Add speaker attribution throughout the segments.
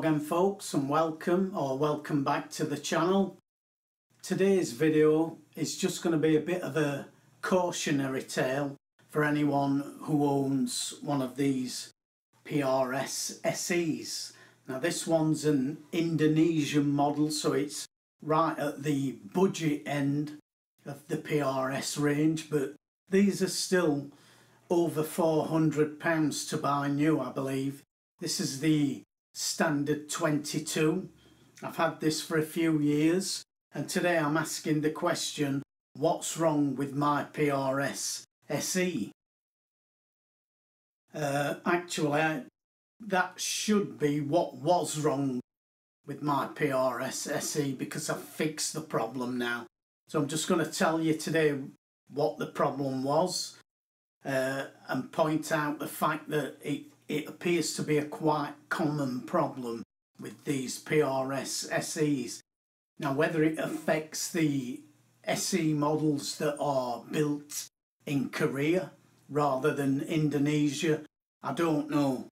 Speaker 1: again folks and welcome or welcome back to the channel. Today's video is just going to be a bit of a cautionary tale for anyone who owns one of these PRS SEs. Now this one's an Indonesian model so it's right at the budget end of the PRS range but these are still over £400 to buy new I believe. This is the standard 22. I've had this for a few years and today I'm asking the question what's wrong with my PRS SE? Uh, actually that should be what was wrong with my PRS SE because I've fixed the problem now. So I'm just going to tell you today what the problem was uh, and point out the fact that it, it appears to be a quite common problem with these PRS SEs. Now whether it affects the SE models that are built in Korea rather than Indonesia, I don't know.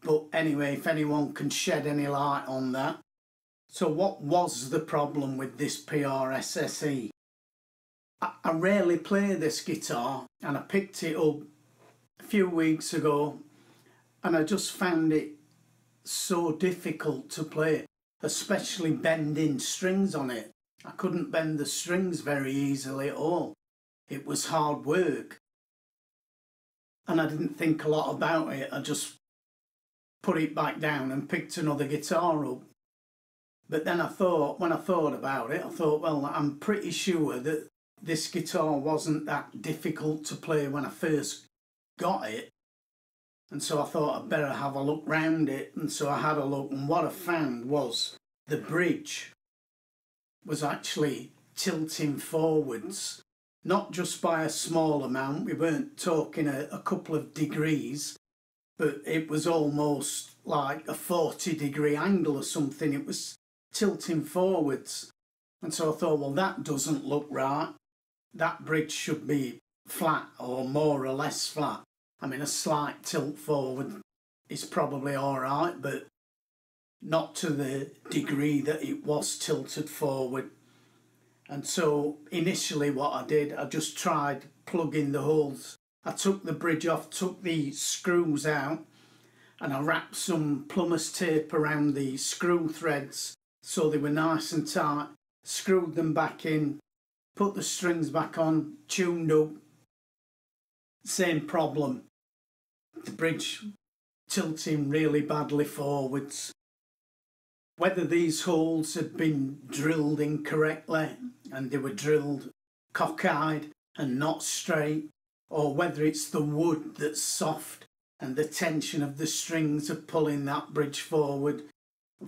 Speaker 1: But anyway, if anyone can shed any light on that. So what was the problem with this PRS SE? I, I rarely play this guitar and I picked it up a few weeks ago and I just found it so difficult to play, especially bending strings on it. I couldn't bend the strings very easily at all. It was hard work. And I didn't think a lot about it. I just put it back down and picked another guitar up. But then I thought, when I thought about it, I thought, well, I'm pretty sure that this guitar wasn't that difficult to play when I first got it. And so I thought I'd better have a look round it. And so I had a look and what I found was the bridge was actually tilting forwards. Not just by a small amount, we weren't talking a, a couple of degrees, but it was almost like a 40 degree angle or something. It was tilting forwards. And so I thought, well, that doesn't look right. That bridge should be flat or more or less flat. I mean, a slight tilt forward is probably all right, but not to the degree that it was tilted forward. And so initially what I did, I just tried plugging the holes. I took the bridge off, took the screws out, and I wrapped some plumber's tape around the screw threads so they were nice and tight, screwed them back in, put the strings back on, tuned up, same problem the bridge tilting really badly forwards. Whether these holes had been drilled incorrectly and they were drilled cockeyed and not straight, or whether it's the wood that's soft and the tension of the strings are pulling that bridge forward,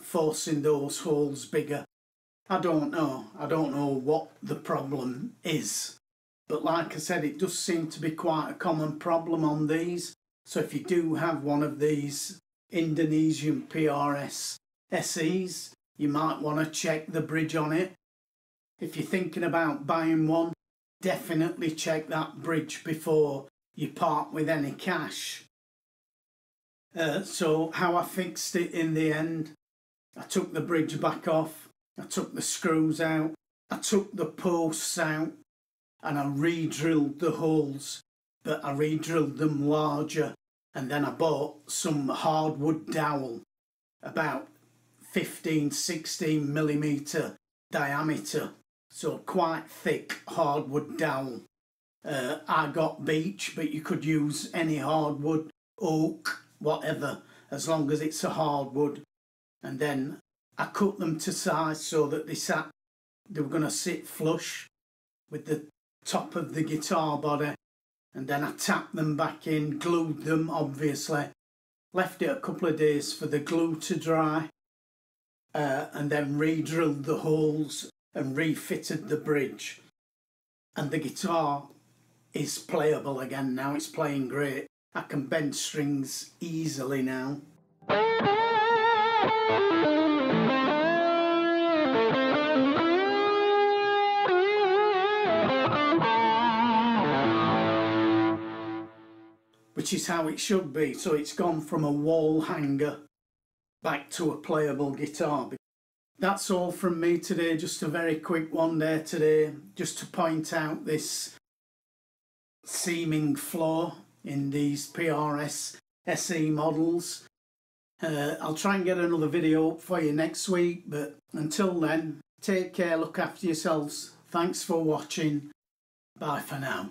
Speaker 1: forcing those holes bigger. I don't know. I don't know what the problem is. But like I said, it does seem to be quite a common problem on these. So if you do have one of these Indonesian PRS SEs, you might want to check the bridge on it. If you're thinking about buying one, definitely check that bridge before you part with any cash. Uh, so how I fixed it in the end, I took the bridge back off, I took the screws out, I took the posts out and I re-drilled the holes but I re-drilled them larger and then I bought some hardwood dowel about 15 16 millimeter diameter. So quite thick hardwood dowel. Uh, I got beech but you could use any hardwood oak whatever as long as it's a hardwood. And then I cut them to size so that they sat they were going to sit flush with the top of the guitar body and then I tapped them back in, glued them obviously, left it a couple of days for the glue to dry uh, and then re-drilled the holes and refitted the bridge and the guitar is playable again now, it's playing great. I can bend strings easily now. Which is how it should be. So it's gone from a wall hanger back to a playable guitar. That's all from me today, just a very quick one there today, just to point out this seeming flaw in these PRS SE models. Uh, I'll try and get another video up for you next week, but until then, take care, look after yourselves. Thanks for watching. Bye for now.